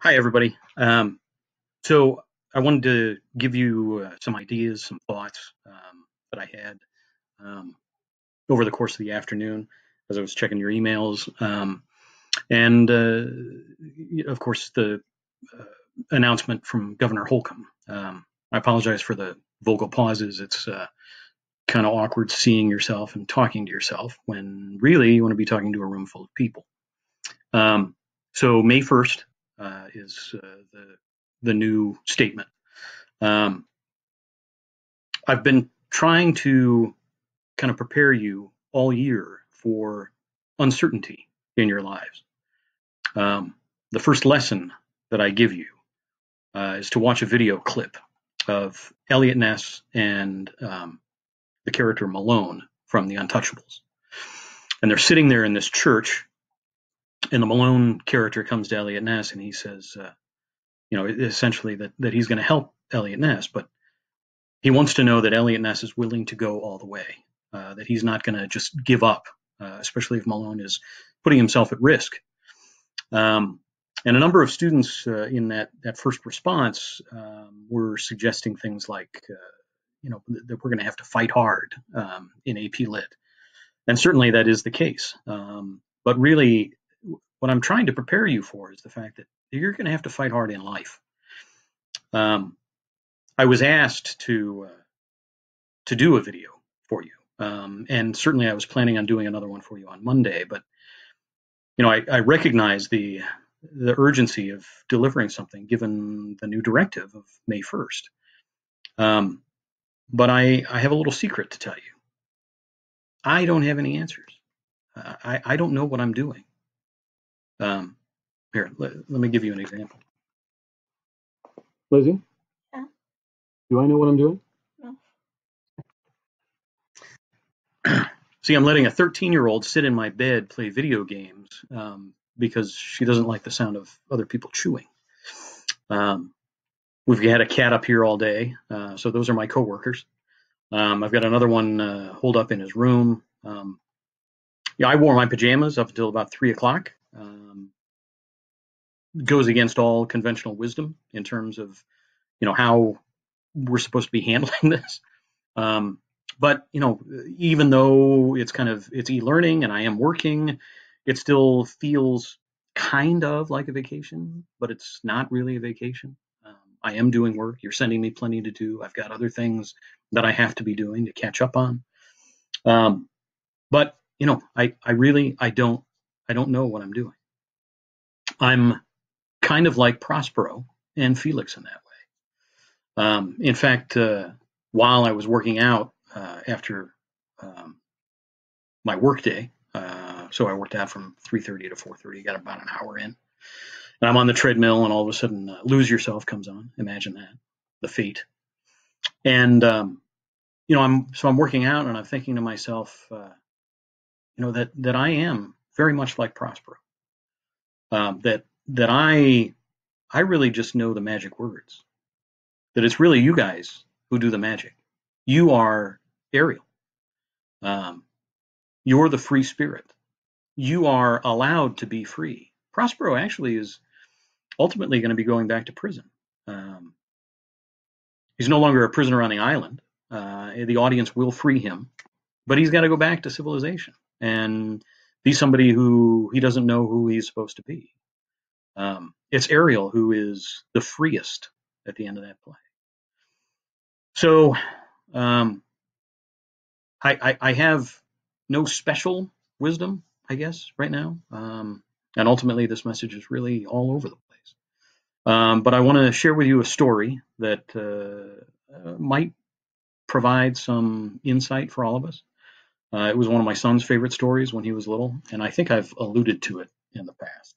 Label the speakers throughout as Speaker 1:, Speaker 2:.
Speaker 1: Hi, everybody. Um, so I wanted to give you uh, some ideas, some thoughts um, that I had um, over the course of the afternoon as I was checking your emails. Um, and uh, of course, the uh, announcement from Governor Holcomb. Um, I apologize for the vocal pauses. It's uh, kind of awkward seeing yourself and talking to yourself when really you want to be talking to a room full of people. Um, so, May 1st uh, is uh, the, the new statement. Um, I've been trying to kind of prepare you all year for uncertainty in your lives. Um, the first lesson that I give you uh, is to watch a video clip of Eliot Ness and um, the character Malone from The Untouchables. And they're sitting there in this church, and the Malone character comes to Eliot Ness and he says, uh, you know, essentially that, that he's going to help Eliot Ness, but he wants to know that Eliot Ness is willing to go all the way, uh, that he's not going to just give up, uh, especially if Malone is putting himself at risk. Um, and a number of students uh, in that, that first response um, were suggesting things like, uh, you know, that we're going to have to fight hard um, in AP Lit. And certainly that is the case. Um, but really, what I'm trying to prepare you for is the fact that you're going to have to fight hard in life. Um, I was asked to uh, to do a video for you, um, and certainly I was planning on doing another one for you on Monday. But you know, I, I recognize the the urgency of delivering something given the new directive of May 1st. Um, but I, I have a little secret to tell you. I don't have any answers. I, I don't know what I'm doing. Um, here, let, let me give you an example. Lizzie?
Speaker 2: Yeah.
Speaker 1: Do I know what I'm doing?
Speaker 2: No.
Speaker 1: See, I'm letting a 13 year old sit in my bed play video games um, because she doesn't like the sound of other people chewing. Um, we've had a cat up here all day, uh, so those are my coworkers. Um, I've got another one uh, holed up in his room. Um, yeah, I wore my pajamas up until about three o'clock. Um, goes against all conventional wisdom in terms of, you know, how we're supposed to be handling this. Um, but you know, even though it's kind of it's e-learning and I am working, it still feels kind of like a vacation, but it's not really a vacation. Um, I am doing work. You're sending me plenty to do. I've got other things that I have to be doing to catch up on. Um, but you know, I I really I don't I don't know what I'm doing. I'm kind of like Prospero and Felix in that way. Um, in fact, uh, while I was working out uh, after um, my workday, uh, so I worked out from 3:30 to 4:30, got about an hour in, and I'm on the treadmill, and all of a sudden, uh, "Lose Yourself" comes on. Imagine that, the fate, and um, you know, I'm so I'm working out, and I'm thinking to myself, uh, you know, that that I am very much like Prospero. Um, that that I I really just know the magic words. That it's really you guys who do the magic. You are Ariel. Um, you're the free spirit. You are allowed to be free. Prospero actually is ultimately going to be going back to prison. Um, he's no longer a prisoner on the island. Uh, the audience will free him, but he's got to go back to civilization and be somebody who he doesn't know who he's supposed to be. Um, it's Ariel who is the freest at the end of that play. So um, I, I, I, have no special wisdom, I guess, right now. Um, and ultimately, this message is really all over the place. Um, but I want to share with you a story that uh, might provide some insight for all of us. Uh, it was one of my son's favorite stories when he was little, and I think I've alluded to it in the past.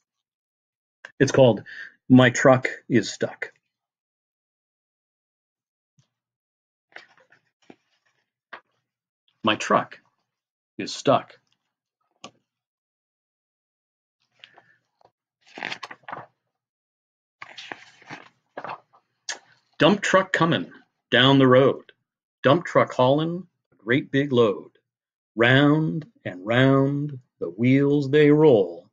Speaker 1: It's called My Truck is Stuck. My truck is stuck. Dump truck coming down the road. Dump truck hauling a great big load. Round and round the wheels they roll.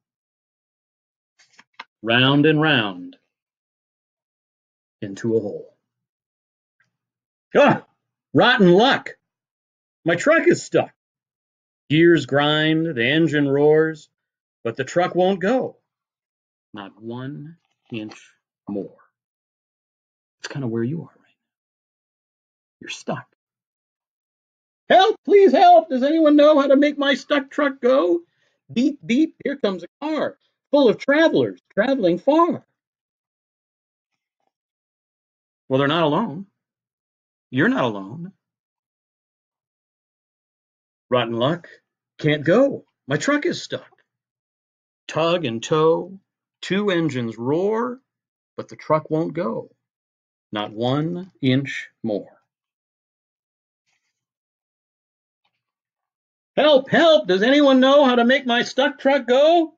Speaker 1: Round and round into a hole. Ah, rotten luck! My truck is stuck. Gears grind, the engine roars, but the truck won't go. Not one inch more. It's kind of where you are right now. You're stuck. Help, please help. Does anyone know how to make my stuck truck go? Beep, beep, here comes a car full of travelers traveling far. Well, they're not alone. You're not alone. Rotten luck. Can't go. My truck is stuck. Tug and tow. Two engines roar, but the truck won't go. Not one inch more. Help, help! Does anyone know how to make my stuck truck go?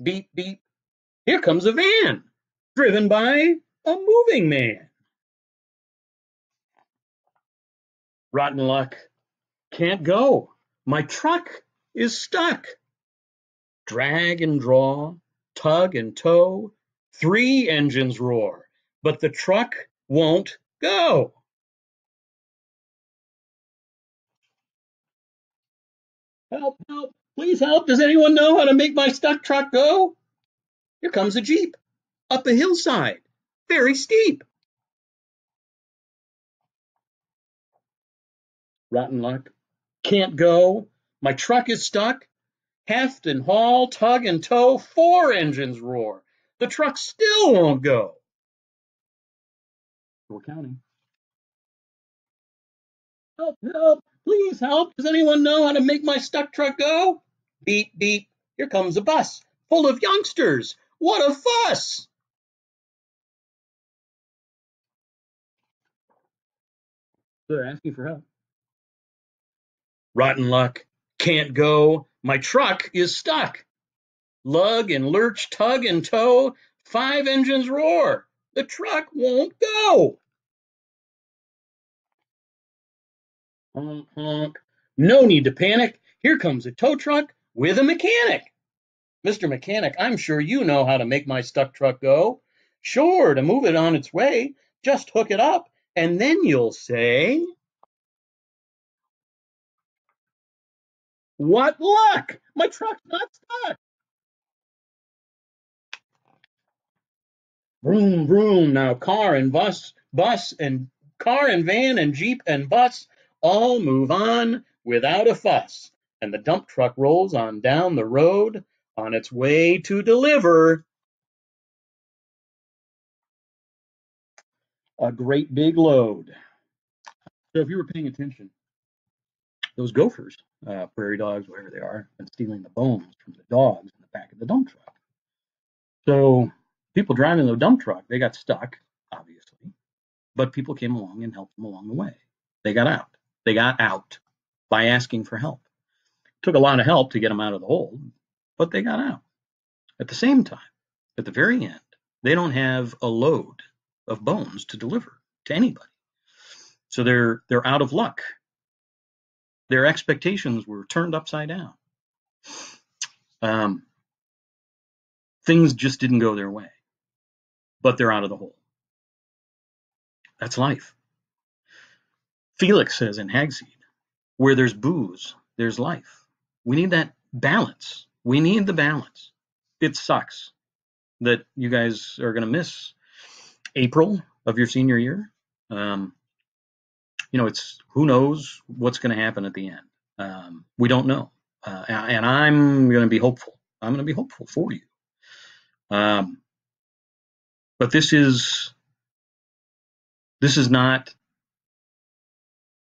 Speaker 1: Beep, beep. Here comes a van, driven by a moving man. Rotten luck. Can't go. My truck is stuck. Drag and draw, tug and tow, three engines roar, but the truck won't go. Help, help, please help. Does anyone know how to make my stuck truck go? Here comes a Jeep up a hillside, very steep. Rotten luck. Can't go. My truck is stuck. Heft and haul, tug and tow, four engines roar. The truck still won't go. We're counting. Help, help, please help. Does anyone know how to make my stuck truck go? Beep, beep. Here comes a bus full of youngsters. What a fuss! They're asking for help. Rotten luck. Can't go. My truck is stuck. Lug and lurch, tug and tow. Five engines roar. The truck won't go. Honk, honk. No need to panic. Here comes a tow truck with a mechanic. Mr. Mechanic, I'm sure you know how to make my stuck truck go. Sure, to move it on its way, just hook it up, and then you'll say, What luck! My truck's not stuck. Vroom, vroom. Now car and bus, bus and car and van and jeep and bus all move on without a fuss. And the dump truck rolls on down the road on its way to deliver a great big load. So if you were paying attention, those gophers, uh, prairie dogs, whatever they are, and stealing the bones from the dogs in the back of the dump truck. So people driving the dump truck, they got stuck, obviously, but people came along and helped them along the way. They got out. They got out by asking for help. It took a lot of help to get them out of the hole, but they got out. At the same time, at the very end, they don't have a load of bones to deliver to anybody. So they're they're out of luck their expectations were turned upside down. Um, things just didn't go their way, but they're out of the hole. That's life. Felix says in Hagseed, where there's booze, there's life. We need that balance. We need the balance. It sucks that you guys are going to miss April of your senior year. Um, you know, it's who knows what's going to happen at the end. Um, we don't know, uh, and I'm going to be hopeful. I'm going to be hopeful for you. Um, but this is this is not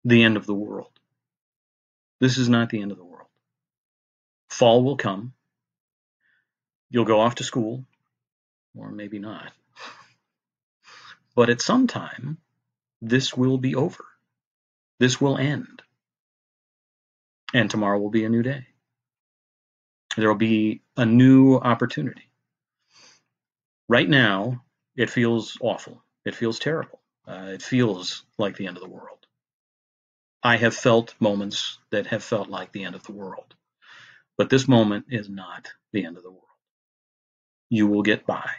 Speaker 1: the end of the world. This is not the end of the world. Fall will come. You'll go off to school, or maybe not. But at some time, this will be over. This will end. And tomorrow will be a new day. There will be a new opportunity. Right now, it feels awful. It feels terrible. Uh, it feels like the end of the world. I have felt moments that have felt like the end of the world. But this moment is not the end of the world. You will get by.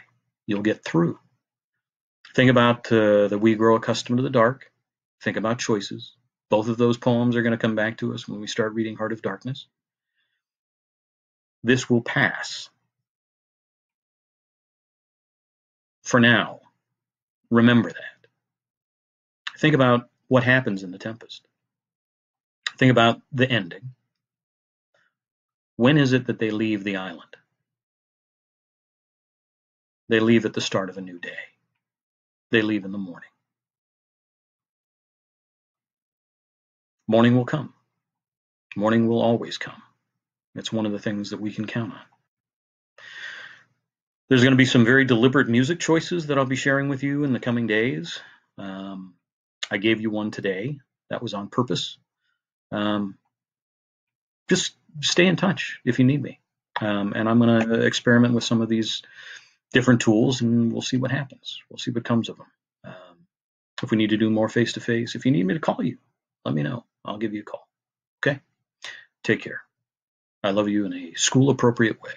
Speaker 1: You'll get through. Think about uh, that we grow accustomed to the dark. Think about choices. Both of those poems are going to come back to us when we start reading Heart of Darkness. This will pass. For now, remember that. Think about what happens in the Tempest. Think about the ending. When is it that they leave the island? They leave at the start of a new day. They leave in the morning. Morning will come. Morning will always come. It's one of the things that we can count on. There's going to be some very deliberate music choices that I'll be sharing with you in the coming days. Um, I gave you one today. That was on purpose. Um, just stay in touch if you need me. Um, and I'm going to experiment with some of these different tools and we'll see what happens. We'll see what comes of them. Um, if we need to do more face to face, if you need me to call you, let me know. I'll give you a call. Okay? Take care. I love you in a school appropriate way.